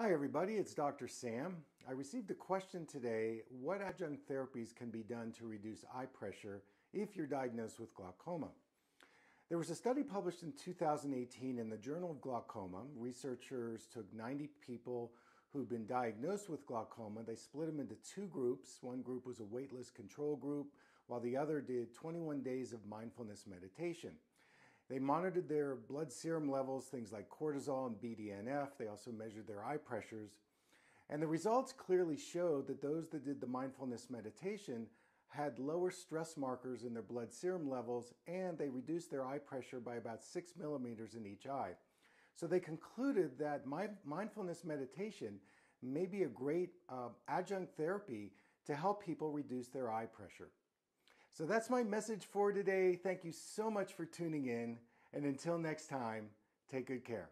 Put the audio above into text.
Hi, everybody. It's Dr. Sam. I received a question today what adjunct therapies can be done to reduce eye pressure if you're diagnosed with glaucoma? There was a study published in 2018 in the Journal of Glaucoma. Researchers took 90 people who'd been diagnosed with glaucoma. They split them into two groups. One group was a weightless control group, while the other did 21 days of mindfulness meditation. They monitored their blood serum levels, things like cortisol and BDNF. They also measured their eye pressures. And the results clearly showed that those that did the mindfulness meditation had lower stress markers in their blood serum levels and they reduced their eye pressure by about six millimeters in each eye. So they concluded that mindfulness meditation may be a great uh, adjunct therapy to help people reduce their eye pressure. So that's my message for today. Thank you so much for tuning in. And until next time, take good care.